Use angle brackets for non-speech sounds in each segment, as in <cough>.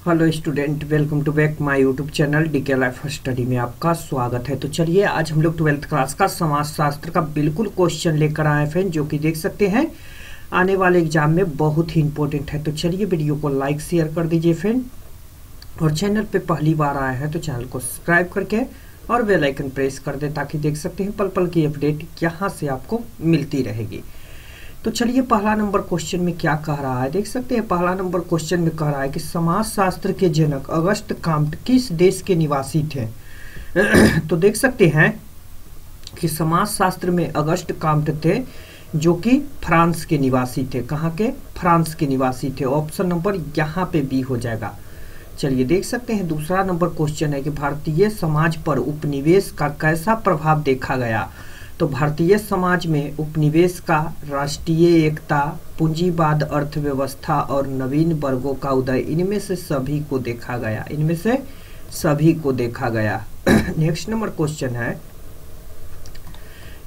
Hello student, welcome to back my YouTube channel DK life study में आपका स्वागत है। तो चलिए, आज हम लोग ट्वेल्थ क्लास का समाज शास्त्र का बिल्कुल क्वेश्चन लेकर आए हैं जो कि देख सकते हैं, आने वाले एग्ज़ाम में बहुत ही इंपॉर्टेंट है। तो चलिए वीडियो को लाइक शेयर कर दीजिए फ्रेंड। और चैनल पर पहली बार आया है तो चैनल को सब्सक्राइब करके और बेल आइकन प्रेस कर दे, ताकि देख सकते हैं पल पल की अपडेट यहाँ से आपको मिलती रहेगी। तो चलिए पहला नंबर क्वेश्चन में क्या कह रहा है? देख सकते हैं, पहला नंबर क्वेश्चन में कह रहा है कि समाज शास्त्र के जनक अगस्त काम्ट किस देश के निवासी थे? <clears throat> तो देख सकते हैं कि समाज शास्त्र में अगस्त काम्ट थे जो कि फ्रांस के निवासी थे। कहाँ के? फ्रांस के निवासी थे। ऑप्शन नंबर यहाँ पे बी हो जाएगा। चलिए देख सकते हैं, दूसरा नंबर क्वेश्चन है कि भारतीय समाज पर उपनिवेश का कैसा प्रभाव देखा गया? तो भारतीय समाज में उपनिवेश का राष्ट्रीय एकता, पूंजीवाद, अर्थव्यवस्था और नवीन वर्गों का उदय इनमें से सभी को देखा गया। इनमें से सभी को देखा गया। नेक्स्ट नंबर क्वेश्चन है।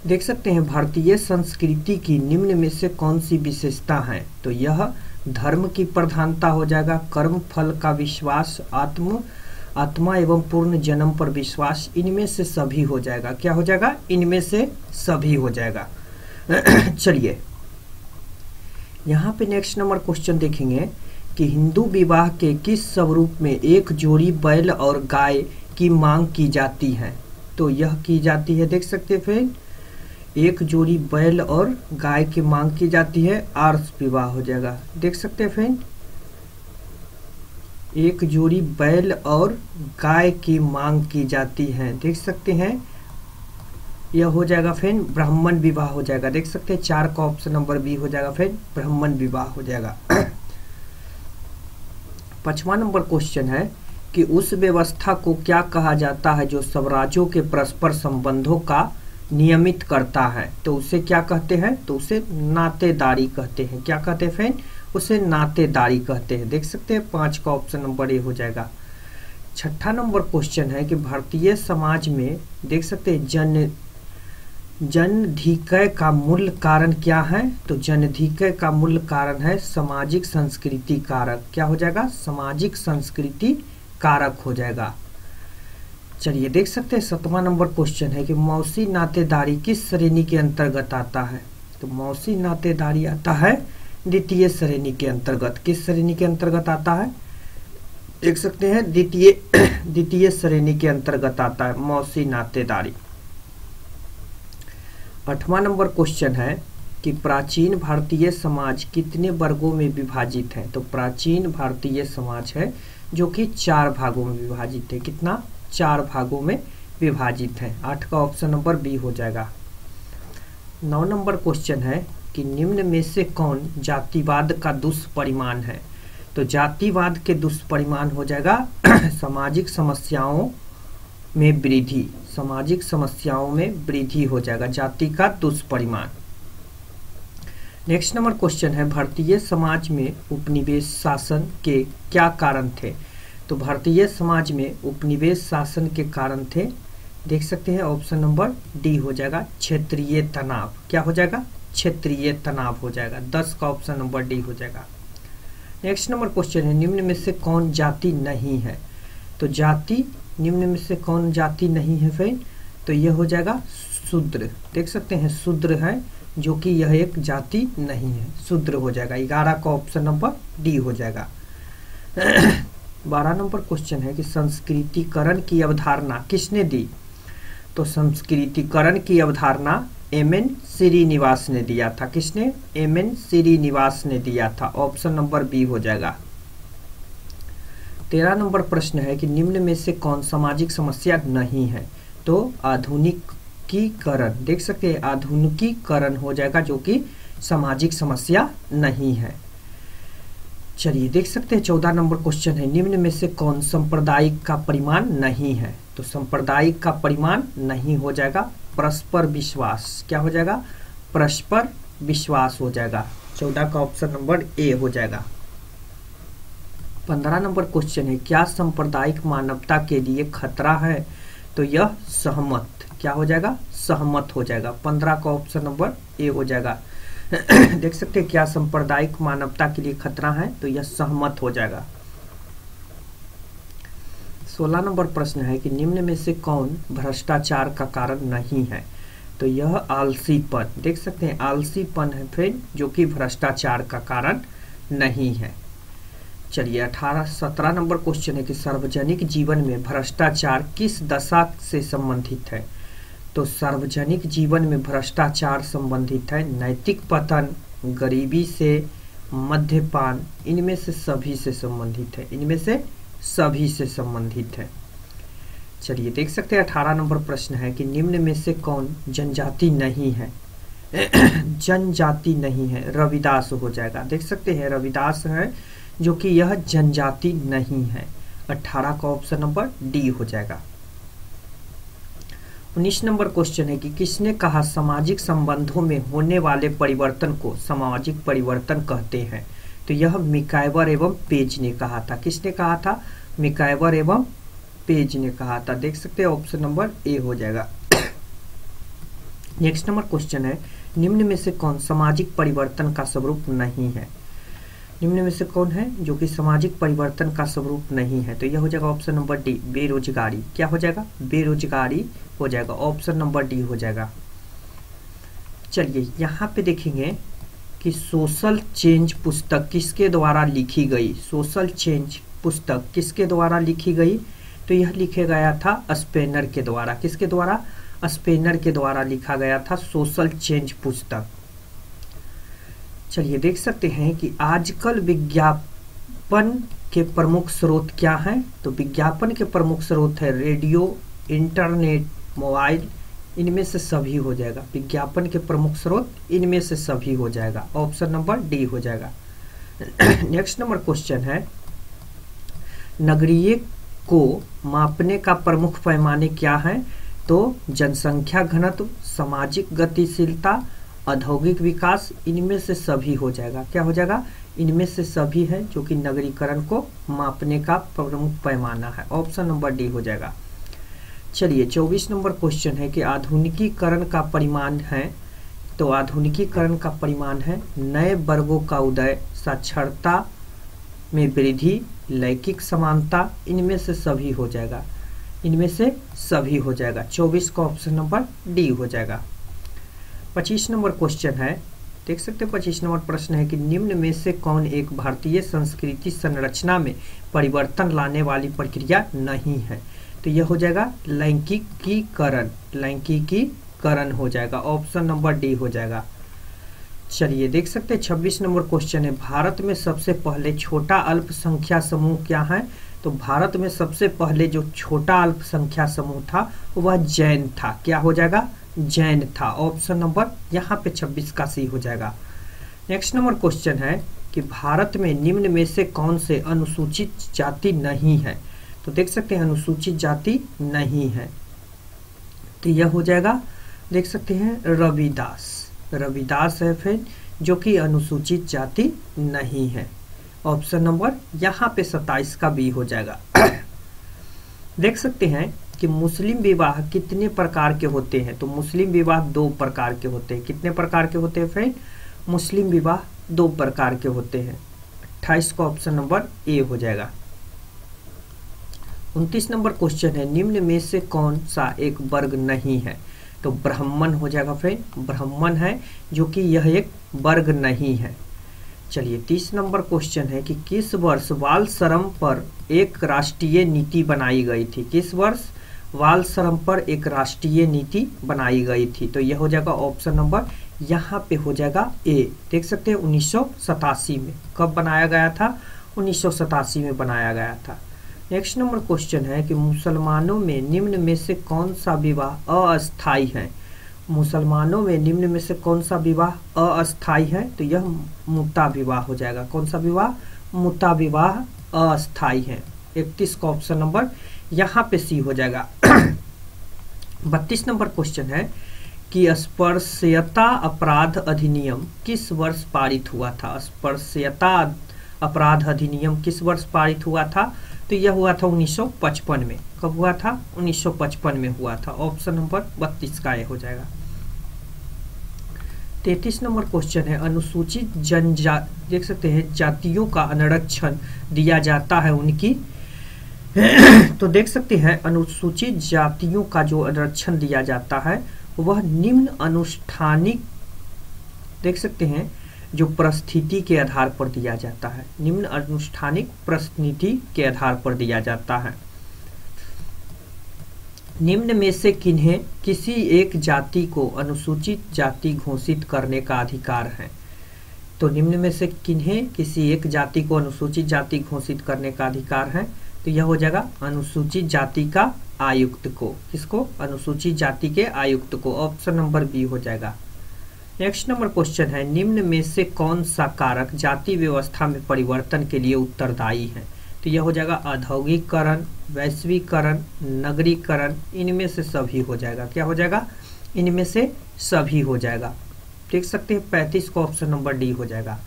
देख सकते हैं, भारतीय संस्कृति की निम्न में से कौन सी विशेषता है? तो यह धर्म की प्रधानता हो जाएगा, कर्म, फल का विश्वास, आत्म आत्मा एवं पूर्ण जन्म पर विश्वास इनमें से सभी हो जाएगा। क्या हो जाएगा? इनमें से सभी हो जाएगा। <clears throat> चलिए। यहाँ पे नेक्स्ट नंबर क्वेश्चन देखेंगे कि हिंदू विवाह के किस स्वरूप में एक जोड़ी बैल और गाय की मांग की जाती है? तो यह की जाती है, देख सकते हैं फ्रेंड एक जोड़ी बैल और गाय की मांग की जाती है आर्स विवाह हो जाएगा। देख सकते हैं फ्रेंड एक जोड़ी बैल और गाय की मांग की जाती है। देख सकते हैं। यह हो जाएगा फिर ब्राह्मण विवाह हो जाएगा। देख सकते हैं, चार का ऑप्शन नंबर बी हो जाएगा, फिर ब्राह्मण विवाह हो जाएगा। पचवा नंबर क्वेश्चन है कि उस व्यवस्था को क्या कहा जाता है जो स्वराज्यों के परस्पर संबंधों का नियमित करता है? तो उसे क्या कहते हैं? तो उसे नातेदारी कहते हैं। क्या कहते हैं फ्रेंड उसे नातेदारी कहते हैं। देख सकते हैं, पाँच का ऑप्शन नंबर ए हो जाएगा। छठा नंबर क्वेश्चन है कि भारतीय समाज में देख सकते हैं, जन, जनधिकय का मूल कारण क्या है? तो जनधिकय का मूल कारण है सामाजिक संस्कृति कारक। क्या हो जाएगा? सामाजिक संस्कृति कारक हो जाएगा। चलिए, देख सकते हैं, सतवा नंबर क्वेश्चन है कि मौसी नातेदारी किस श्रेणी के अंतर्गत आता है? तो मौसी नातेदारी आता है द्वितीय श्रेणी के अंतर्गत। किस श्रेणी के अंतर्गत आता है? देख सकते हैं, द्वितीय <clears throat> द्वितीय श्रेणी के अंतर्गत आता है, मौसी नातेदारी। आठवां नंबर क्वेश्चन है कि प्राचीन भारतीय समाज कितने वर्गों में विभाजित है? तो प्राचीन भारतीय समाज है जो कि चार भागों में विभाजित है। कितना? चार भागों में विभाजित है। आठ का ऑप्शन नंबर बी हो जाएगा। नौ नंबर क्वेश्चन है कि निम्न में से कौन जातिवाद का दुष्परिमाण है? तो जातिवाद के दुष्परिमाण हो जाएगा <clears throat> सामाजिक समस्याओं में वृद्धि। सामाजिक समस्याओं में वृद्धि हो जाएगा, जाति का दुष्परिमाण। नेक्स्ट नंबर क्वेश्चन है, भारतीय समाज में उपनिवेश शासन के क्या कारण थे? तो भारतीय समाज में उपनिवेश शासन के कारण थे, देख सकते हैं ऑप्शन नंबर डी हो जाएगा, क्षेत्रीय तनाव। क्या हो जाएगा? क्षेत्रीय तनाव हो जाएगा, दस का ऑप्शन नंबर डी हो जाएगा। नेक्स्ट नंबर क्वेश्चन है, निम्न में से कौन जाति नहीं है? तो जाति, निम्न में से कौन जाति नहीं है फ्रेंड तो यह हो जाएगा शूद्र। देख सकते हैं, शूद्र है, जो कि यह एक जाति नहीं है। शूद्र हो जाएगा, ग्यारह का ऑप्शन नंबर डी हो जाएगा। <clears throat> बारह नंबर क्वेश्चन है कि संस्कृतिकरण की अवधारणा किसने दी? तो संस्कृतिकरण की अवधारणा एम एन श्रीनिवास ने दिया था किसने? एम एन श्रीनिवास ने दिया था। ऑप्शन नंबर बी हो जाएगा। तेरह नंबर प्रश्न है कि निम्न में से कौन सामाजिक समस्या नहीं है? तो आधुनिकीकरण। देख सकते हैं, आधुनिकीकरण हो जाएगा जो कि सामाजिक समस्या नहीं है। चलिए, देख सकते हैं, चौदह नंबर क्वेश्चन है, निम्न में से कौन सांप्रदायिक का परिमाण नहीं है? तो सांप्रदायिक का परिमाण नहीं हो जाएगा, परस्पर विश्वास। क्या हो जाएगा? परस्पर विश्वास हो जाएगा। चौदह का ऑप्शन नंबर ए हो जाएगा। पंद्रह नंबर क्वेश्चन है, क्या सांप्रदायिक मानवता के लिए खतरा है? तो यह सहमत। क्या हो जाएगा? सहमत हो जाएगा। पंद्रह का ऑप्शन नंबर ए हो जाएगा। <clears throat> देख सकते हैं, क्या सांप्रदायिक मानवता के लिए खतरा है? तो यह सहमत हो जाएगा। सोलह नंबर प्रश्न है कि निम्न में से कौन भ्रष्टाचार का कारण नहीं है? तो यह आलसीपन देख सकते हैं आलसीपन है फ्रेंड जो कि भ्रष्टाचार का कारण नहीं है। चलिए, अठारह, सत्रह नंबर क्वेश्चन है कि सार्वजनिक जीवन में भ्रष्टाचार किस दशा से संबंधित है? तो सार्वजनिक जीवन में भ्रष्टाचार संबंधित है, नैतिक पतन, गरीबी से मध्यपान इनमें से सभी से संबंधित है। इनमें से सभी से संबंधित है। चलिए देख सकते हैं, अठारह नंबर प्रश्न है कि निम्न में से कौन जनजाति नहीं है? <clears throat> जनजाति नहीं है, रविदास हो जाएगा। देख सकते हैं, रविदास है जो कि यह जनजाति नहीं है। अठारह का ऑप्शन नंबर डी हो जाएगा। उन्नीस नंबर क्वेश्चन है कि किसने कहा सामाजिक संबंधों में होने वाले परिवर्तन को सामाजिक परिवर्तन कहते हैं? तो यह मिकाइवर एवं पेज ने कहा था। किसने कहा था? मिकाइवर एवं पेज ने कहा था। देख सकते हैं ऑप्शन नंबर ए हो जाएगा। नेक्स्ट नंबर क्वेश्चन है। निम्न में से कौन सामाजिक परिवर्तन का स्वरूप नहीं है? निम्न में से कौन है जो कि सामाजिक परिवर्तन का स्वरूप नहीं है? तो यह हो जाएगा ऑप्शन नंबर डी बेरोजगारी। क्या हो जाएगा? बेरोजगारी हो जाएगा। ऑप्शन नंबर डी हो जाएगा। चलिए, यहाँ पे देखेंगे। कि सोशल चेंज पुस्तक किसके द्वारा लिखी गई? सोशल चेंज पुस्तक किसके द्वारा लिखी गई? तो यह लिखे गया था स्पेनर के द्वारा। किसके द्वारा? स्पेनर के द्वारा लिखा गया था सोशल चेंज पुस्तक। चलिए देख सकते हैं कि आजकल विज्ञापन के प्रमुख स्रोत क्या हैं? तो विज्ञापन के प्रमुख स्रोत है रेडियो, इंटरनेट, मोबाइल इनमें से सभी हो जाएगा। विज्ञापन के प्रमुख स्रोत इनमें से सभी हो जाएगा। ऑप्शन नंबर डी हो जाएगा। नेक्स्ट नंबर क्वेश्चन है। नगरीय को मापने का प्रमुख पैमाने क्या है? तो जनसंख्या घनत्व, सामाजिक गतिशीलता, औद्योगिक विकास, इनमें से सभी हो जाएगा। क्या हो जाएगा? इनमें से सभी है जो कि नगरीकरण को मापने का प्रमुख पैमाना है। ऑप्शन नंबर डी हो जाएगा। चलिए, चौबीस नंबर क्वेश्चन है कि आधुनिकीकरण का परिमाण है। तो आधुनिकीकरण का परिमाण है, नए वर्गों का उदय, साक्षरता में वृद्धि, लैंगिक समानता, इनमें से सभी हो जाएगा। इनमें से सभी हो जाएगा। चौबीस का ऑप्शन नंबर डी हो जाएगा। पच्चीस नंबर क्वेश्चन है, देख सकते हैं पच्चीस नंबर प्रश्न है कि निम्न में से कौन एक भारतीय संस्कृति संरचना में परिवर्तन लाने वाली प्रक्रिया नहीं है। तो यह हो जाएगा लैंगिकीकरण लैंगिकीकरण हो जाएगा ऑप्शन नंबर डी हो जाएगा। चलिए देख सकते हैं, छब्बीस नंबर क्वेश्चन है, भारत में सबसे पहले छोटा अल्पसंख्या समूह क्या है? तो भारत में सबसे पहले जो छोटा अल्पसंख्या समूह था, वह जैन था। क्या हो जाएगा? जैन था। ऑप्शन नंबर यहाँ पे 26 का सी हो जाएगा। नेक्स्ट नंबर क्वेश्चन है कि भारत में निम्न में से कौन से अनुसूचित जाति नहीं है? तो देख सकते हैं अनुसूचित जाति नहीं है। तो यह हो जाएगा, देख सकते हैं, रविदास। रविदास है फिर, जो कि अनुसूचित जाति नहीं है। ऑप्शन नंबर यहाँ पे सत्ताईस का बी हो जाएगा। <coughs> देख सकते हैं कि मुस्लिम विवाह कितने प्रकार के होते हैं। तो मुस्लिम विवाह दो प्रकार के होते हैं। कितने प्रकार के होते हैं फ्रेंड मुस्लिम विवाह दो प्रकार के होते हैं। अट्ठाईस का ऑप्शन नंबर ए हो जाएगा। उनतीस नंबर क्वेश्चन है, निम्न में से कौन सा एक वर्ग नहीं है? तो ब्राह्मण हो जाएगा फ्रेंड ब्राह्मण है जो कि यह एक वर्ग नहीं है। चलिए, तीस नंबर क्वेश्चन है कि किस वर्ष बाल श्रम पर एक राष्ट्रीय नीति बनाई गई थी? किस वर्ष बाल श्रम पर एक राष्ट्रीय नीति बनाई गई थी? तो यह हो जाएगा ऑप्शन नंबर यहाँ पे हो जाएगा ए देख सकते हैं, उन्नीस सौ सतासी में कब बनाया गया था? उन्नीस सौ सतासी में बनाया गया था। नेक्स्ट नंबर क्वेश्चन है कि मुसलमानों में निम्न में से कौन सा विवाह अस्थाई है? मुसलमानों में निम्न में से कौन सा विवाह अस्थाई है? तो यह मुता विवाह हो जाएगा। कौन सा विवाह? मुता विवाह अस्थाई है। इकतीस का ऑप्शन नंबर यहाँ पे सी हो जाएगा। <coughs> बत्तीस नंबर क्वेश्चन है कि स्पर्शयता अपराध अधिनियम किस वर्ष पारित हुआ था? स्पर्शयता अपराध अधिनियम किस वर्ष पारित हुआ था? तो यह हुआ था 1955 में। कब हुआ था? 1955 में हुआ था। ऑप्शन नंबर 32 का यह हो जाएगा। तैतीस नंबर क्वेश्चन है। अनुसूचित जनजा, देख सकते हैं, जातियों का अनुरक्षण दिया जाता है उनकी। <clears throat> तो देख सकते हैं, अनुसूचित जातियों का जो आरक्षण दिया जाता है, वह निम्न अनुष्ठानिक, देख सकते हैं जो परिस्थिति के आधार पर दिया जाता है। निम्न अनुष्ठानिक परिस्थिति के आधार पर दिया जाता है। निम्न में से किन्हें किसी एक जाति को अनुसूचित जाति घोषित करने का अधिकार है? तो निम्न में से किन्हें किसी एक जाति को अनुसूचित जाति घोषित करने का अधिकार है? तो यह हो जाएगा अनुसूचित जाति का आयुक्त को। किसको? अनुसूचित जाति के आयुक्त को। ऑप्शन नंबर बी हो जाएगा। नेक्स्ट नंबर क्वेश्चन है, निम्न में से कौन सा कारक जाति व्यवस्था में परिवर्तन के लिए उत्तरदायी है? तो यह हो जाएगा औद्योगिकरण, वैश्वीकरण, नगरीकरण, इनमें से सभी हो जाएगा। क्या हो जाएगा? इनमें से सभी हो जाएगा। देख सकते हैं, पैंतीस को ऑप्शन नंबर डी हो जाएगा।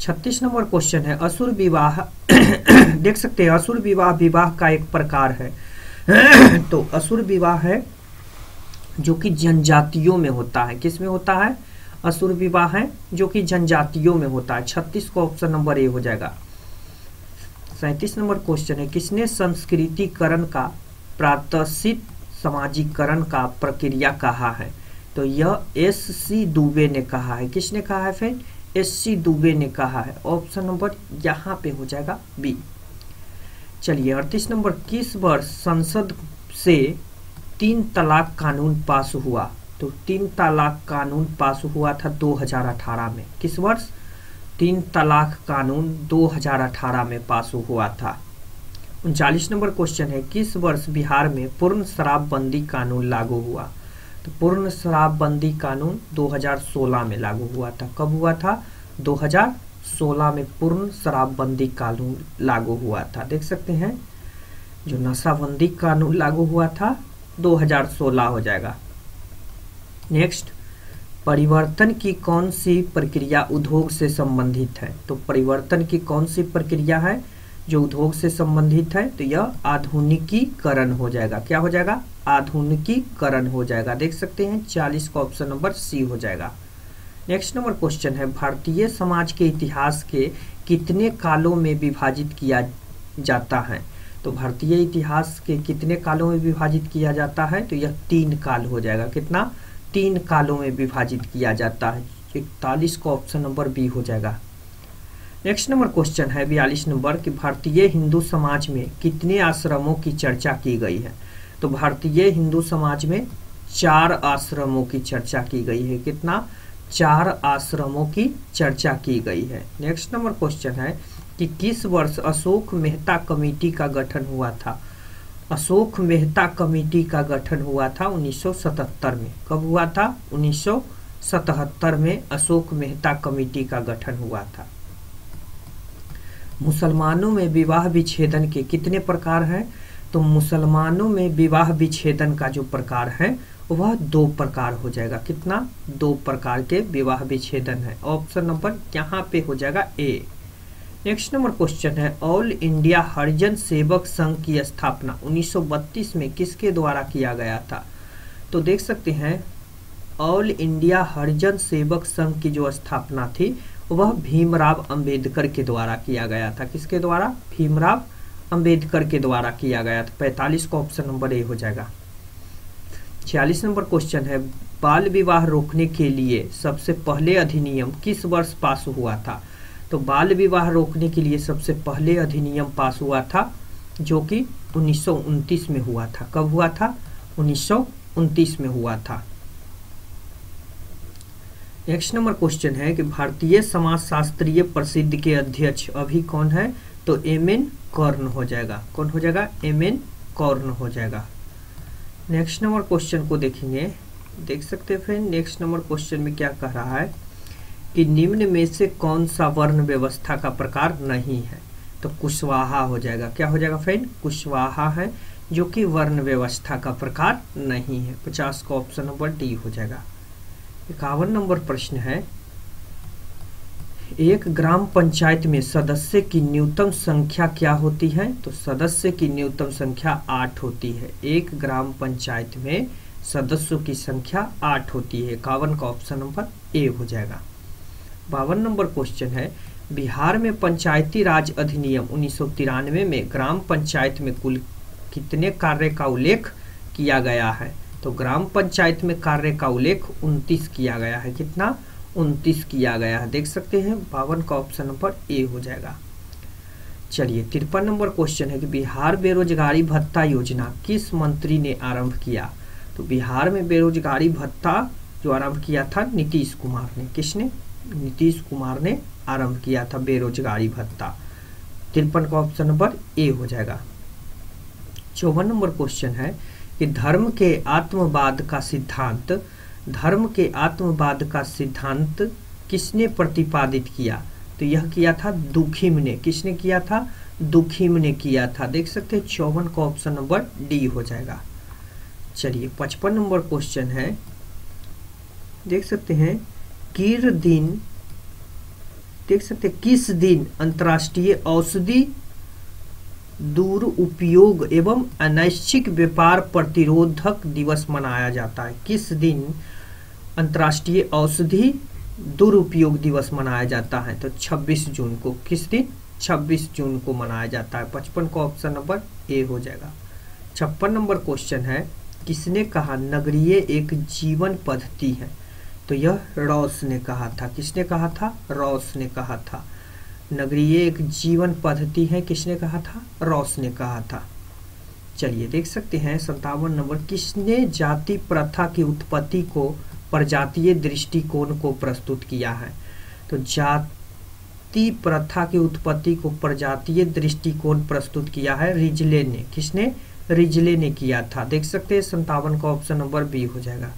छत्तीस नंबर क्वेश्चन है, असुर विवाह <coughs> देख सकते हैं, असुर विवाह विवाह का एक प्रकार है। <coughs> तो असुर विवाह है जो कि जनजातियों में होता है। किसमें होता है? असुर विवाह है, जो कि जनजातियों में होता है। छत्तीस को ऑप्शन नंबर ए हो जाएगा। सैतीस नंबर क्वेश्चन है, किसने संस्कृतिकरण का प्रातसित समाजीकरण का प्रक्रिया कहा है? तो यह एस सी दुबे ने कहा है। किसने कहा है फ्रेंड एस सी दुबे ने कहा है। ऑप्शन नंबर यहाँ पे हो जाएगा बी चलिए, अड़तीस नंबर, किस वर्ष संसद से तीन तलाक कानून पास हुआ। तो तीन तलाक कानून पास हुआ था 2018 में। किस वर्ष? तीन तलाक कानून 2018 में पास हुआ था। उनचालीस नंबर क्वेश्चन है, किस वर्ष बिहार में पूर्ण शराबबंदी कानून लागू हुआ? तो पूर्ण शराबबंदी कानून 2016 में लागू हुआ था। कब हुआ था? 2016 में पूर्ण शराबबंदी कानून लागू हुआ था। देख सकते हैं, जो नशाबंदी कानून लागू हुआ था 2016 हो जाएगा। नेक्स्ट परिवर्तन की कौन सी प्रक्रिया उद्योग से संबंधित है? तो परिवर्तन की कौन सी प्रक्रिया है जो उद्योग से संबंधित है? तो यह आधुनिकीकरण हो जाएगा। क्या हो जाएगा? आधुनिकीकरण हो जाएगा। देख सकते हैं, चालीस का ऑप्शन नंबर सी हो जाएगा। नेक्स्ट नंबर क्वेश्चन है, भारतीय समाज के इतिहास के कितने कालों में विभाजित किया जाता है? तो भारतीय इतिहास के कितने कालों में विभाजित किया जाता है? तो यह तीन काल हो जाएगा। कितना? तीन कालों में विभाजित किया जाता है। इकतालीस का ऑप्शन नंबर बी हो जाएगा। नेक्स्ट नंबर क्वेश्चन है बयालीस नंबर कि भारतीय हिंदू समाज में कितने आश्रमों की चर्चा की गई है? तो भारतीय हिंदू समाज में चार आश्रमों की चर्चा की गई है। कितना? चार आश्रमों की चर्चा की गई है। नेक्स्ट नंबर क्वेश्चन है कि किस वर्ष अशोक मेहता कमेटी का गठन हुआ था? अशोक मेहता कमेटी का गठन हुआ था 1977 में। कब हुआ था? 1977 में अशोक मेहता कमेटी का गठन हुआ था। मुसलमानों में विवाह विच्छेदन के कितने प्रकार हैं? तो मुसलमानों में विवाह विच्छेदन का जो प्रकार है, वह दो प्रकार हो जाएगा। कितना? दो प्रकार के विवाह विच्छेदन है। ऑप्शन नंबर यहाँ पे हो जाएगा ए। नेक्स्ट नंबर क्वेश्चन है ऑल इंडिया हरिजन सेवक संघ की स्थापना 1932 में किसके द्वारा किया गया था? तो देख सकते हैं ऑल इंडिया हरिजन सेवक संघ की जो स्थापना थी, वह भीमराव अंबेडकर के द्वारा किया गया था। किसके द्वारा? भीमराव अंबेडकर के द्वारा किया गया था। पैतालीस का ऑप्शन नंबर ए हो जाएगा। छियालीस नंबर क्वेश्चन है, बाल विवाह रोकने के लिए सबसे पहले अधिनियम किस वर्ष पास हुआ था? तो बाल विवाह रोकने के लिए सबसे पहले अधिनियम पास हुआ था, जो कि उन्नीस में हुआ था। कब हुआ था? उन्नीस में हुआ था। नेक्स्ट नंबर क्वेश्चन है कि भारतीय समाज शास्त्रीय प्रसिद्ध के अध्यक्ष अभी कौन है? तो एम एन कॉर्न हो जाएगा। कौन हो जाएगा? एम एन कॉर्न हो जाएगा। नेक्स्ट नंबर क्वेश्चन को देखेंगे। देख सकते हैं फ्रेंड नेक्स्ट नंबर क्वेश्चन में क्या कह रहा है? कि निम्न में से कौन सा वर्ण व्यवस्था का प्रकार नहीं है? तो कुशवाहा हो जाएगा। क्या हो जाएगा फ्रेंड कुशवाहा है, जो कि वर्ण व्यवस्था का प्रकार नहीं है। पचास का ऑप्शन नंबर डी हो जाएगा। इक्यावन नंबर प्रश्न है, एक ग्राम पंचायत में सदस्य की न्यूनतम संख्या क्या होती है? तो सदस्य की न्यूनतम संख्या आठ होती है। एक ग्राम पंचायत में सदस्यों की संख्या आठ होती है। इक्यावन का ऑप्शन नंबर ए हो जाएगा। बावन नंबर क्वेश्चन है, बिहार में पंचायती राज अधिनियम उन्नीस सौ तिरानवे में ग्राम पंचायत में कुल कितने कार्य का उल्लेख किया गया है? तो ग्राम पंचायत में कार्य का उल्लेख 29 किया गया है। कितना? 29 किया गया है। देख सकते हैं, बावन का ऑप्शन नंबर ए हो जाएगा। चलिए, तिरपन नंबर क्वेश्चन है कि बिहार बेरोजगारी भत्ता योजना किस मंत्री ने आरंभ किया? तो बिहार में बेरोजगारी भत्ता जो आरंभ किया था नीतीश कुमार ने। किसने? नीतीश कुमार ने आरंभ किया था बेरोजगारी भत्ता। तिरपन का ऑप्शन नंबर ए हो जाएगा। चौवन नंबर क्वेश्चन है कि धर्म के आत्मवाद का सिद्धांत, धर्म के आत्मवाद का सिद्धांत किसने प्रतिपादित किया? तो यह किया था दुखीम ने। किसने किया था? दुखीम ने किया था। देख सकते हैं, चौवन का ऑप्शन नंबर डी हो जाएगा। चलिए, पचपन नंबर क्वेश्चन है। देख सकते हैं किर दिन? देख सकते किस दिन? अंतर्राष्ट्रीय औषधि दूर उपयोग एवं अनैच्छिक व्यापार प्रतिरोधक दिवस मनाया जाता है। किस दिन? अंतर्राष्ट्रीय औषधि दुरुपयोग दिवस मनाया जाता है। तो 26 जून को किस दिन? 26 जून को मनाया जाता है। पचपन का ऑप्शन नंबर ए हो जाएगा। छप्पन नंबर क्वेश्चन है, किसने कहा नगरीय एक जीवन पद्धति है? तो यह रॉस ने कहा था। किसने कहा था? रॉस ने कहा था। नगरीय एक जीवन पद्धति है, किसने कहा था? रॉस ने कहा था। चलिए देख सकते हैं संतावन नंबर, किसने जाति प्रथा की उत्पत्ति को, प्रजातीय दृष्टिकोण को प्रस्तुत किया है? तो जाति प्रथा की उत्पत्ति को प्रजातीय दृष्टिकोण प्रस्तुत किया है रिजले ने। किसने? रिजले ने किया था। देख सकते हैं संतावन का ऑप्शन नंबर बी हो जाएगा।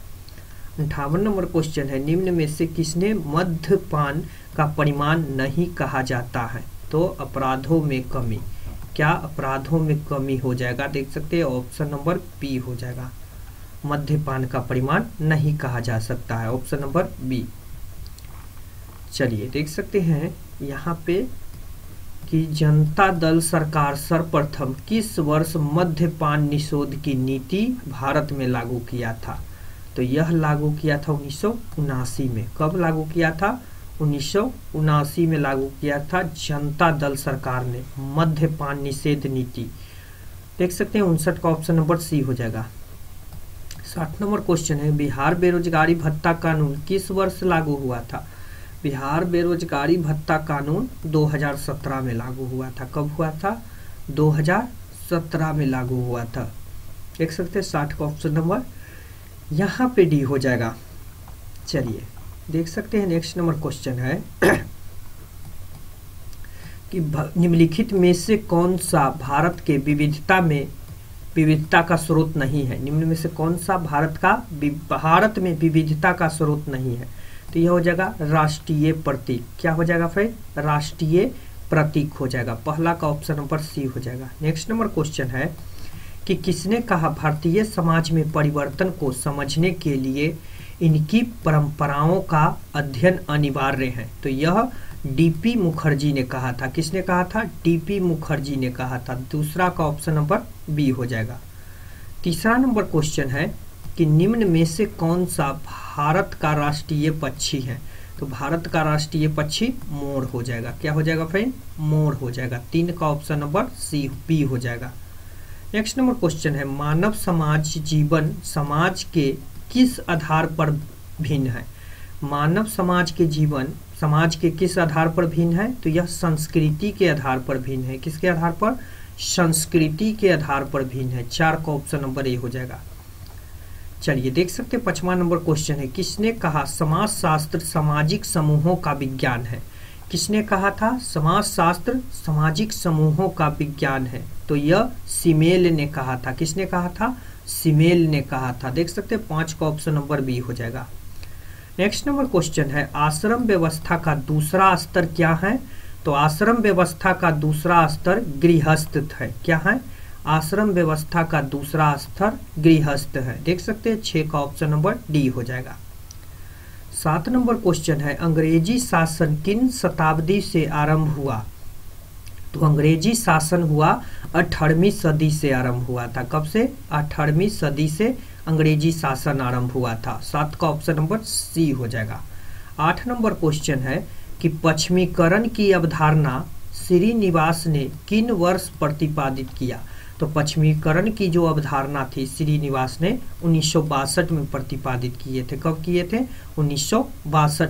अंठावन नंबर क्वेश्चन है। निम्न में से किसने मध्यपान का परिमाण नहीं कहा जाता है? तो अपराधों में कमी। क्या अपराधों में कमी हो जाएगा? देख सकते हैं ऑप्शन नंबर बी हो जाएगा। मध्यपान का परिमाण नहीं कहा जा सकता है। ऑप्शन नंबर बी चलिए, देख सकते हैं यहाँ पे कि जनता दल सरकार सर्वप्रथम किस वर्ष मध्यपान निषोध की नीति भारत में लागू किया था? तो यह लागू किया था उन्नीस सौ उनासी में। कब लागू किया था? उन्नीस सौ उनासी में लागू किया था जनता दल सरकार ने मध्यपान निषेध नीति। देख सकते हैं उनसठ का ऑप्शन नंबर सी हो जाएगा। साठ नंबर क्वेश्चन है, बिहार बेरोजगारी भत्ता कानून किस वर्ष लागू हुआ था? बिहार बेरोजगारी भत्ता कानून 2017 में लागू हुआ था। कब हुआ था? 2017 में लागू हुआ था। देख सकते हैं साठ का ऑप्शन नंबर यहाँ पे डी हो जाएगा। चलिए, देख सकते हैं नेक्स्ट नंबर क्वेश्चन है। <clears throat> कि निम्नलिखित में से कौन सा भारत के विविधता में विविधता का स्रोत नहीं है? निम्न में से कौन सा भारत का भारत में विविधता का स्रोत नहीं है? तो यह हो जाएगा राष्ट्रीय प्रतीक। क्या हो जाएगा फिर? राष्ट्रीय प्रतीक हो जाएगा। पहला का ऑप्शन नंबर सी हो जाएगा। नेक्स्ट नंबर क्वेश्चन है कि किसने कहा भारतीय समाज में परिवर्तन को समझने के लिए इनकी परंपराओं का अध्ययन अनिवार्य है? तो यह डीपी मुखर्जी ने कहा था। किसने कहा था? डीपी मुखर्जी ने कहा था। दूसरा का ऑप्शन नंबर बी हो जाएगा। तीसरा नंबर क्वेश्चन है कि निम्न में से कौन सा भारत का राष्ट्रीय पक्षी है? तो भारत का राष्ट्रीय पक्षी मोर हो जाएगा। क्या हो जाएगा फ्रेंड? मोर हो जाएगा। तीन का ऑप्शन नंबर सी, बी हो जाएगा। नेक्स्ट नंबर क्वेश्चन है, मानव समाज जीवन समाज के किस आधार पर भिन्न है? मानव समाज के जीवन समाज के किस आधार पर भिन्न है? तो यह संस्कृति के आधार पर भिन्न है। किसके आधार पर? संस्कृति के आधार पर भिन्न है। चार का ऑप्शन नंबर ए हो जाएगा। चलिए देख सकते हैं पचवा नंबर क्वेश्चन है। किसने कहा समाज शास्त्र सामाजिक समूहों का विज्ञान है? किसने कहा था? समाज शास्त्र सामाजिक समूहों का विज्ञान है। तो यह सिमेल ने कहा था। किसने कहा था? सिमेल ने कहा था। देख सकते हैं, पाँच का ऑप्शन नंबर बी हो जाएगा। नेक्स्ट नंबर क्वेश्चन है, आश्रम व्यवस्था का दूसरा स्तर क्या है? तो आश्रम व्यवस्था का दूसरा स्तर गृहस्थ है। क्या है? आश्रम व्यवस्था का दूसरा स्तर गृहस्थ है। देख सकते हैं, छह का ऑप्शन नंबर डी हो जाएगा। सात नंबर क्वेश्चन है, अंग्रेज़ी शासन किन शताब्दी से आरंभ हुआ? तो अंग्रेज़ी शासन हुआ अठारहवीं सदी से आरंभ हुआ था। कब से? अठारहवीं सदी से अंग्रेज़ी शासन आरंभ हुआ था। सात का ऑप्शन नंबर सी हो जाएगा। आठ नंबर क्वेश्चन है कि पश्चिमीकरण की अवधारणा श्रीनिवास ने किन वर्ष प्रतिपादित किया? तो पश्चिमीकरण की जो अवधारणा थी, श्रीनिवास ने उन्नीस सौ बासठ में प्रतिपादित किए थे। कब किए थे? उन्नीस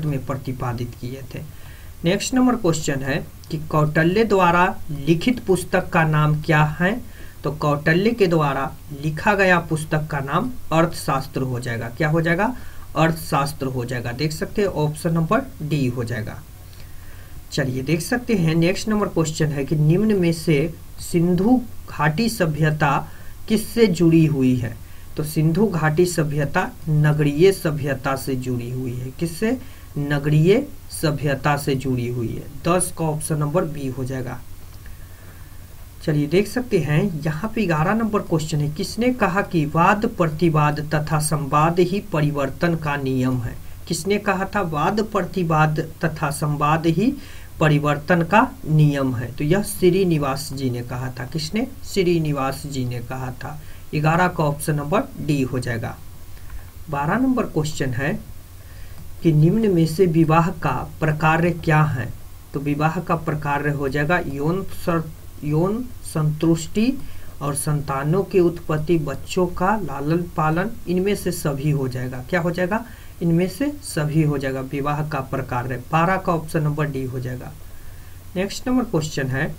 में प्रतिपादित किए थे। नेक्स्ट नंबर क्वेश्चन है कि कौटल्य द्वारा लिखित पुस्तक का नाम क्या है? तो कौटल्य के द्वारा लिखा गया पुस्तक का नाम अर्थशास्त्र हो जाएगा। क्या हो जाएगा? अर्थशास्त्र हो जाएगा। देख सकते हैं, ऑप्शन नंबर डी हो जाएगा। चलिए देख सकते हैं, नेक्स्ट नंबर क्वेश्चन है कि निम्न में से सिंधु घाटी सभ्यता किससे जुड़ी हुई है? तो सिंधु घाटी सभ्यता नगरीय सभ्यता से जुड़ी हुई है। किससे? नगरीय सभ्यता से जुड़ी हुई है। दस का ऑप्शन नंबर बी हो जाएगा। चलिए देख सकते हैं, यहाँ पे ग्यारह नंबर क्वेश्चन है। किसने कहा कि वाद, प्रतिवाद तथा संवाद ही परिवर्तन का नियम है? किसने कहा था? वाद, प्रतिवाद तथा संवाद ही परिवर्तन का नियम है। तो यह श्रीनिवास जी ने कहा था। किसने? श्रीनिवास जी ने कहा था। ग्यारह का ऑप्शन नंबर डी हो जाएगा। बारह नंबर क्वेश्चन है कि निम्न में से विवाह का प्रकार क्या है? तो विवाह का प्रकार हो जाएगा यौन सर, यौन संतुष्टि और संतानों की उत्पत्ति बच्चों का लालन पालन इनमें से सभी हो जाएगा। क्या हो जाएगा? इनमें से सभी हो जाएगा विवाह का प्रकार है। बारह का ऑप्शन नंबर डी हो जाएगा। नेक्स्ट नंबर क्वेश्चन है।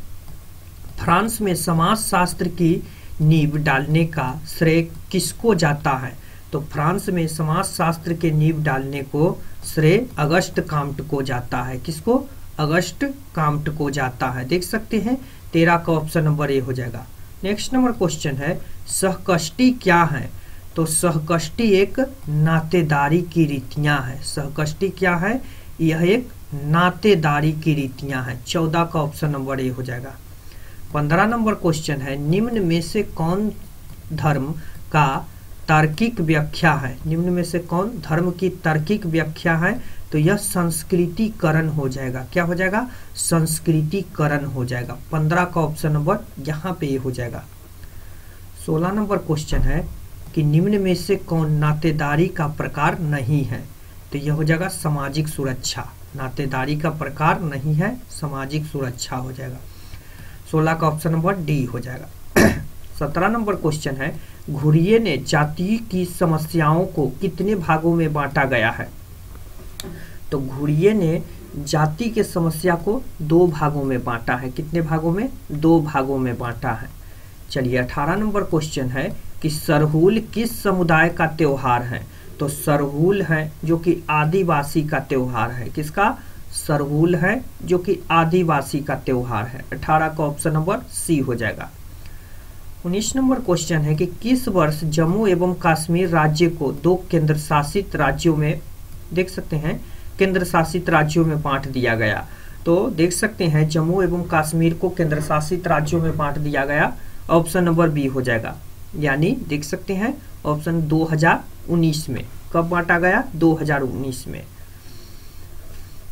फ्रांस में समाज शास्त्र की नींव डालने का श्रेय किसको जाता है? तो फ्रांस में समाज शास्त्र के नींव डालने को श्रेय अगस्त काम्ट को जाता है। किसको? अगस्त काम्ट को जाता है। देख सकते हैं, तेरह का ऑप्शन नंबर ए हो जाएगा। नेक्स्ट नंबर क्वेश्चन है, सहकष्टी क्या है? तो सहकष्टी एक नातेदारी की रीतियाँ है। सहकष्टी क्या है? यह एक नातेदारी की रीतियाँ हैं। चौदह का ऑप्शन नंबर ए हो जाएगा। पंद्रह नंबर क्वेश्चन है, निम्न में से कौन धर्म का तार्किक व्याख्या है? निम्न में से कौन धर्म की तार्किक व्याख्या है? तो यह संस्कृतिकरण हो जाएगा। क्या हो जाएगा? संस्कृतिकरण हो जाएगा। पंद्रह का ऑप्शन नंबर यहाँ पे ये हो जाएगा। सोलह नंबर क्वेश्चन है कि निम्न में से कौन नातेदारी का प्रकार नहीं है? तो यह हो जाएगा सामाजिक सुरक्षा। नातेदारी का प्रकार नहीं है, सामाजिक सुरक्षा हो जाएगा। सोलह का ऑप्शन नंबर डी हो जाएगा। <clears throat> सत्रह नंबर क्वेश्चन है, घुरिये ने जाति की समस्याओं को कितने भागों में बांटा गया है? तो घुड़िए ने जाति के समस्या को दो भागों में बांटा है। कितने भागों में? दो भागों में बांटा है। चलिए अठारह नंबर क्वेश्चन है कि सरहुल किस समुदाय का त्यौहार है? तो सरहुल है जो कि आदिवासी का त्योहार है। किसका? सरहुल है जो कि आदिवासी का त्यौहार है। अठारह का ऑप्शन नंबर सी हो जाएगा। उन्नीस नंबर क्वेश्चन है कि किस वर्ष जम्मू एवं कश्मीर राज्य को दो केंद्र शासित राज्यों में, देख सकते हैं केंद्र शासित राज्यों में बांट दिया गया? तो देख सकते हैं, जम्मू एवं कश्मीर को केंद्र शासित राज्यों में बांट दिया गया। ऑप्शन नंबर बी हो जाएगा। यानी देख सकते हैं ऑप्शन 2019 में। कब बांटा गया? 2019 में।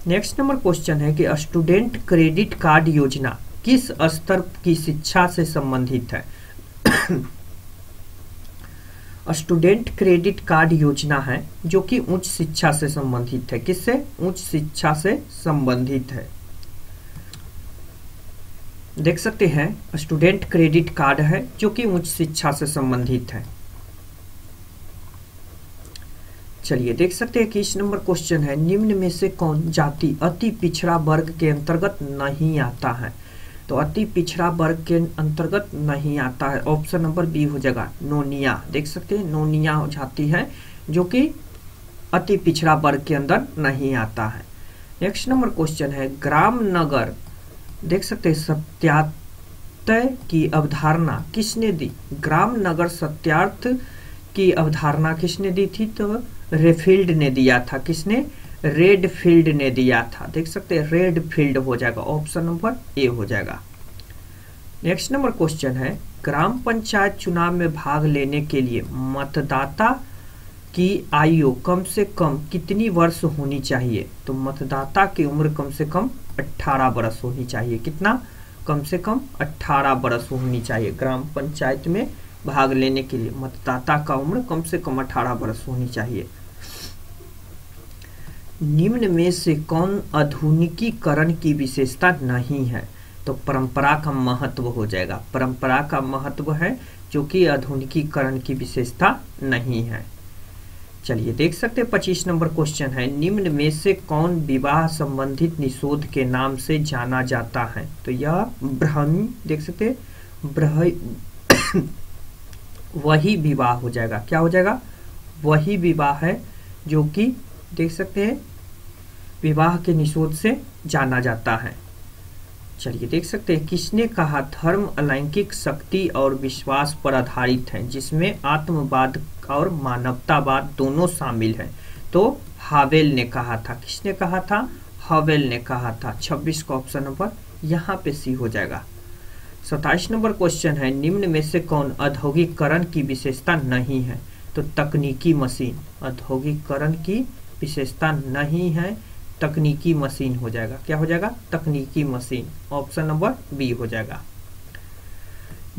नेक्स्ट नंबर क्वेश्चन है कि स्टूडेंट क्रेडिट कार्ड योजना किस स्तर की शिक्षा से संबंधित है? स्टूडेंट क्रेडिट कार्ड योजना है जो कि उच्च शिक्षा से संबंधित है। किससे? उच्च शिक्षा से संबंधित है। देख सकते हैं स्टूडेंट क्रेडिट कार्ड है, जो कि उच्च शिक्षा से संबंधित है। चलिए, देख सकते हैं कि इस नंबर क्वेश्चन है, निम्न में से कौन जाति अति पिछड़ा वर्ग के अंतर्गत नहीं आता है? तो अति पिछड़ा वर्ग के अंतर्गत नहीं आता है। ऑप्शन नंबर बी हो जाएगा, नोनिया। देख सकते हैं, नोनिया जाती है, जो कि अति पिछड़ा वर्ग के अंदर नहीं आता है। नेक्स्ट नंबर क्वेश्चन है, ग्राम नगर। देख सकते हैं, सत्यार्थ की अवधारणा किसने दी? ग्राम नगर सत्यार्थ की अवधारणा किसने दी थी? तो रेफील्ड ने दिया था। किसने? रेड फ़ील्ड ने दिया था। देख सकते हैं रेड फ़ील्ड हो जाएगा। ऑप्शन नंबर ए हो जाएगा। नेक्स्ट नंबर क्वेश्चन है, ग्राम पंचायत चुनाव में भाग लेने के लिए मतदाता की आयु कम से कम कितनी वर्ष होनी चाहिए? तो मतदाता की उम्र कम से कम 18 वर्ष होनी चाहिए। कितना? कम से कम 18 वर्ष होनी चाहिए। ग्राम पंचायत में भाग लेने के लिए मतदाता का उम्र कम से कम 18 वर्ष होनी चाहिए। निम्न में से कौन आधुनिकीकरण की विशेषता नहीं है? तो परंपरा का महत्व हो जाएगा। परंपरा का महत्व है जो कि आधुनिकीकरण की विशेषता नहीं है। चलिए देख सकते हैं, पच्चीस नंबर क्वेश्चन है, निम्न में से कौन विवाह संबंधित निषोध के नाम से जाना जाता है? तो यह ब्रह्मी, देख सकते ब्रह <coughs> वही विवाह हो जाएगा। क्या हो जाएगा? वही विवाह है जो कि, देख सकते हैं, विवाह के निषोध से जाना जाता है। चलिए देख सकते हैं, किसने कहा धर्म, अलैंगिक शक्ति और विश्वास पर आधारित है, जिसमें आत्मवाद और मानवतावाद दोनों शामिल हैं। तो हावेल ने कहा था, किसने कहा था? हावेल ने कहा था। 26 का ऑप्शन नंबर यहाँ पे सी हो जाएगा। सताइस नंबर क्वेश्चन है, निम्न में से कौन औद्योगिकरण की विशेषता नहीं है? तो तकनीकी मशीन औद्योगिकरण की विशेषता नहीं है। तकनीकी मशीन हो जाएगा। क्या हो जाएगा? तकनीकी मशीन। ऑप्शन नंबर बी हो जाएगा।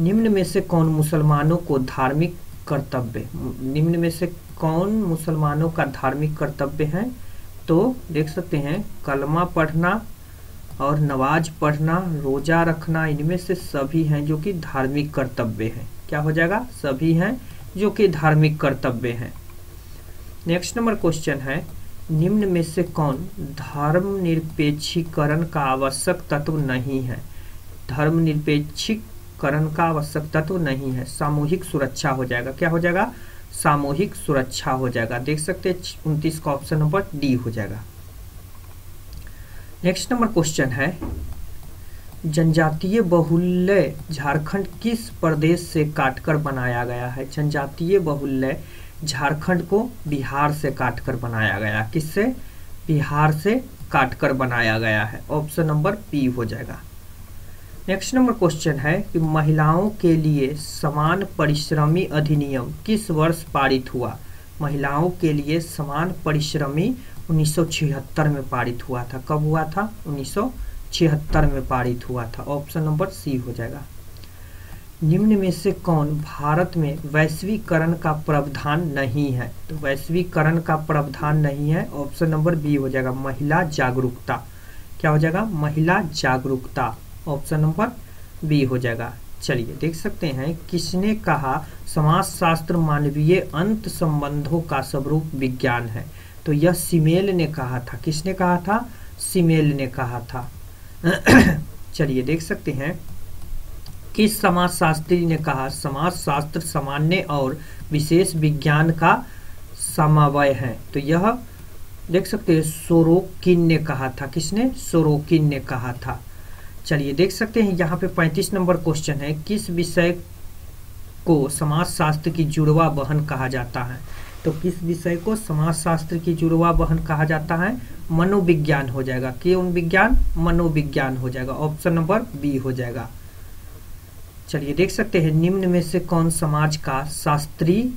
निम्न में से कौन मुसलमानों को धार्मिक कर्तव्य? निम्न में से कौन मुसलमानों का धार्मिक कर्तव्य है? तो देख सकते हैं, कलमा पढ़ना और नमाज़ पढ़ना, रोजा रखना, इनमें से सभी हैं जो कि धार्मिक कर्तव्य हैं। क्या हो जाएगा? सभी हैं जो कि धार्मिक कर्तव्य हैं। नेक्स्ट नंबर क्वेश्चन है निम्न में से कौन? धर्म निरपेक्षीकरण का आवश्यक तत्व नहीं है। धर्म निरपेक्षीकरण का आवश्यक तत्व नहीं है। सामूहिक सुरक्षा हो जाएगा। क्या हो जाएगा? सामूहिक सुरक्षा हो जाएगा। देख सकते हैं, उनतीस का ऑप्शन नंबर डी हो जाएगा। नेक्स्ट नंबर क्वेश्चन है, जनजातीय बहुल्य झारखंड किस प्रदेश से काटकर बनाया गया है? जनजातीय बहुल्य झारखंड को बिहार से काटकर बनाया गया। किससे? बिहार से काटकर बनाया गया है। ऑप्शन नंबर पी हो जाएगा। नेक्स्ट नंबर क्वेश्चन है कि महिलाओं के लिए समान परिश्रमी अधिनियम किस वर्ष पारित हुआ? महिलाओं के लिए समान परिश्रमी 1976 में पारित हुआ था। कब हुआ था? 1976 में पारित हुआ था। ऑप्शन नंबर सी हो जाएगा। निम्न में से कौन भारत में वैश्वीकरण का प्रावधान नहीं है? तो वैश्वीकरण का प्रावधान नहीं है ऑप्शन नंबर बी हो जाएगा महिला जागरूकता। क्या हो जाएगा? महिला जागरूकता। ऑप्शन नंबर बी हो जाएगा। चलिए, देख सकते हैं किसने कहा समाज शास्त्र मानवीय अंत संबंधों का स्वरूप विज्ञान है। तो यह सिमेल ने कहा था। किसने कहा था? सिमेल ने कहा था। <clears throat> चलिए, देख सकते हैं। किस समाजशास्त्री ने कहा समाज शास्त्र सामान्य और विशेष विज्ञान का समवय है। तो यह देख सकते हैं, सोरोकिन ने कहा था। किसने? सोरोकिन ने कहा था। चलिए देख सकते हैं, यहाँ पे 35 नंबर क्वेश्चन है, किस विषय को समाज शास्त्र की जुड़वा बहन कहा जाता है? तो किस विषय को समाज शास्त्र की जुड़वा बहन कहा जाता है? मनोविज्ञान हो जाएगा। क्यों विज्ञान? मनोविज्ञान हो जाएगा। ऑप्शन नंबर बी हो जाएगा। चलिए देख सकते हैं, निम्न में से कौन समाज का शास्त्रीय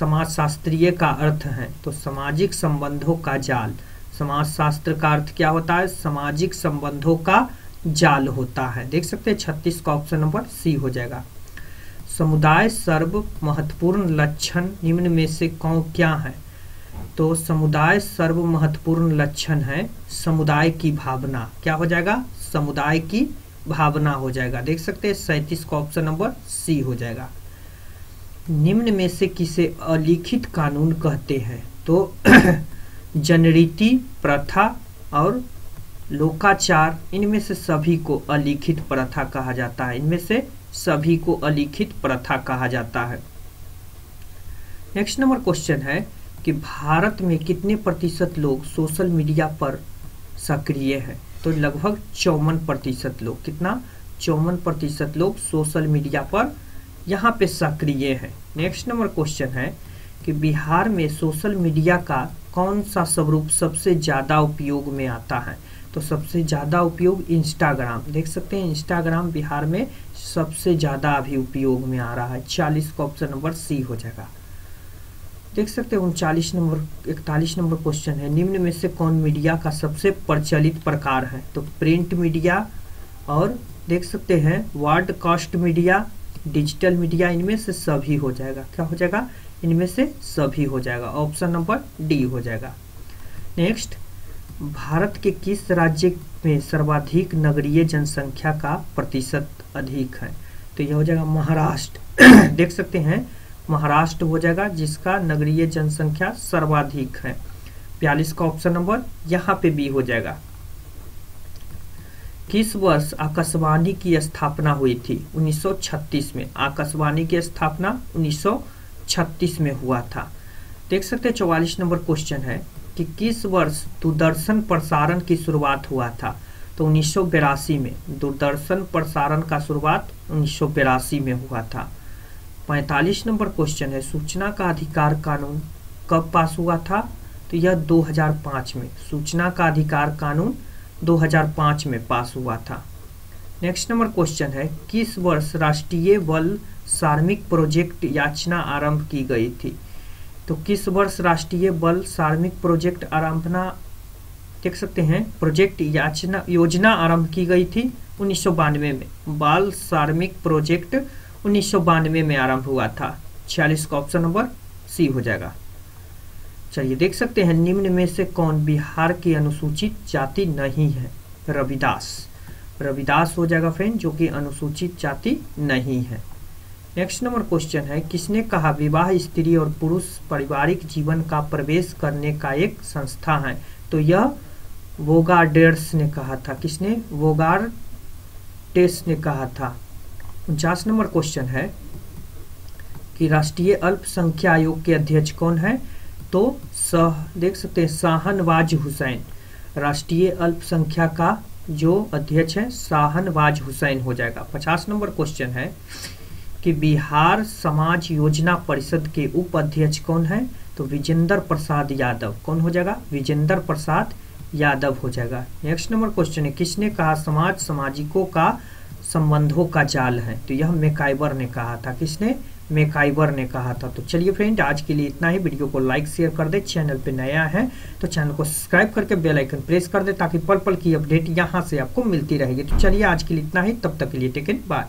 समाज शास्त्रीय का अर्थ है? तो सामाजिक संबंधों का जाल। समाज शास्त्र का अर्थ क्या होता है? सामाजिक संबंधों का जाल होता है। देख सकते हैं, छत्तीस का ऑप्शन नंबर सी हो जाएगा। समुदाय सर्व महत्वपूर्ण लक्षण, निम्न में से कौन क्या है? तो समुदाय सर्व महत्वपूर्ण लक्षण है समुदाय की भावना। क्या हो जाएगा? समुदाय की भावना हो जाएगा। देख सकते हैं, सैतीस का ऑप्शन नंबर सी हो जाएगा। निम्न में से किसे अलिखित कानून कहते हैं? तो <clears throat> जनरीति, प्रथा और लोकाचार, इनमें से सभी को अलिखित प्रथा कहा जाता है। इनमें से सभी को अलिखित प्रथा कहा जाता है। नेक्स्ट नंबर क्वेश्चन है कि भारत में कितने प्रतिशत लोग सोशल मीडिया पर सक्रिय हैं? तो लगभग चौवन प्रतिशत लोग, कितना? चौवन प्रतिशत लोग सोशल मीडिया पर यहाँ पे सक्रिय हैं। नेक्स्ट नंबर क्वेश्चन है कि बिहार में सोशल मीडिया का कौन सा स्वरूप सबसे ज़्यादा उपयोग में आता है? तो सबसे ज़्यादा उपयोग इंस्टाग्राम देख सकते हैं इंस्टाग्राम बिहार में सबसे ज़्यादा अभी उपयोग में आ रहा है। चालीस का ऑप्शन नंबर सी हो जाएगा। देख सकते हैं, उनचालीस नंबर, इकतालीस नंबर क्वेश्चन है। निम्न में से कौन मीडिया का सबसे प्रचलित प्रकार है? तो प्रिंट मीडिया और देख सकते हैं broadcast media digital media इनमें से सभी हो जाएगा। क्या हो जाएगा? इनमें से सभी हो जाएगा। ऑप्शन नंबर डी हो जाएगा। नेक्स्ट भारत के किस राज्य में सर्वाधिक नगरीय जनसंख्या का प्रतिशत अधिक है? तो यह हो जाएगा महाराष्ट्र। <clears throat> देख सकते हैं महाराष्ट्र हो जाएगा, जिसका नगरीय जनसंख्या सर्वाधिक है। बयालीस का ऑप्शन नंबर यहाँ पे बी हो जाएगा। किस वर्ष आकाशवाणी की स्थापना हुई थी? 1936 में। आकाशवाणी की स्थापना 1936 में हुआ था। देख सकते हैं, चौवालीस नंबर क्वेश्चन है कि किस वर्ष दूरदर्शन प्रसारण की शुरुआत हुआ था? तो उन्नीस में। दूरदर्शन प्रसारण का शुरुआत उन्नीस में हुआ था। पैंतालीस नंबर क्वेश्चन है। सूचना का अधिकार कानून कब पास हुआ था? तो यह 2005 में। सूचना का अधिकार कानून 2005 में पास हुआ था। नेक्स्ट नंबर क्वेश्चन है, किस वर्ष राष्ट्रीय बल सार्मिक प्रोजेक्ट याचना आरंभ की गई थी? तो किस वर्ष राष्ट्रीय बल सार्मिक प्रोजेक्ट आरंभना, देख सकते हैं, प्रोजेक्ट याचना, योजना आरंभ की गई थी उन्नीस सौ बानवे में। बाल सार्मिक प्रोजेक्ट उन्नीस में आरंभ हुआ था। छियालीस का ऑप्शन नंबर सी हो जाएगा। चलिए देख सकते हैं, निम्न में से कौन बिहार की अनुसूचित जाति नहीं है? रविदास। रविदास हो जाएगा फ्रेंड जो कि अनुसूचित जाति नहीं है। नेक्स्ट नंबर क्वेश्चन है, किसने कहा विवाह स्त्री और पुरुष पारिवारिक जीवन का प्रवेश करने का एक संस्था है? तो यह वोगाडेर्स ने कहा था। किसने? वोगार टेस ने कहा था। उनचास नंबर क्वेश्चन है कि राष्ट्रीय अल्पसंख्या आयोग के अध्यक्ष कौन है? तो सह, देख सकते हैं, शाहनवाज हुसैन। राष्ट्रीय अल्पसंख्या का जो अध्यक्ष है, शाहनवाज हुसैन हो जाएगा। पचास नंबर क्वेश्चन है कि बिहार समाज योजना परिषद के उप अध्यक्ष कौन है? तो विजेंद्र प्रसाद यादव। कौन हो जाएगा? विजेंद्र प्रसाद यादव हो जाएगा। नेक्स्ट नंबर क्वेश्चन है, किसने कहा समाज सामाजिकों का संबंधों का जाल है। तो यह मेकाइबर ने कहा था। किसने? मेकाइबर ने कहा था। तो चलिए फ्रेंड आज के लिए इतना ही। वीडियो को लाइक शेयर कर दे। चैनल पे नया है तो चैनल को सब्सक्राइब करके बेल आइकन प्रेस कर दे, ताकि पल पल की अपडेट यहाँ से आपको मिलती रहेगी। तो चलिए आज के लिए इतना ही। तब तक के लिए टेकन बाय